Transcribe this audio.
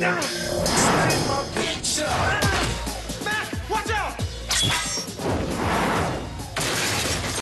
now!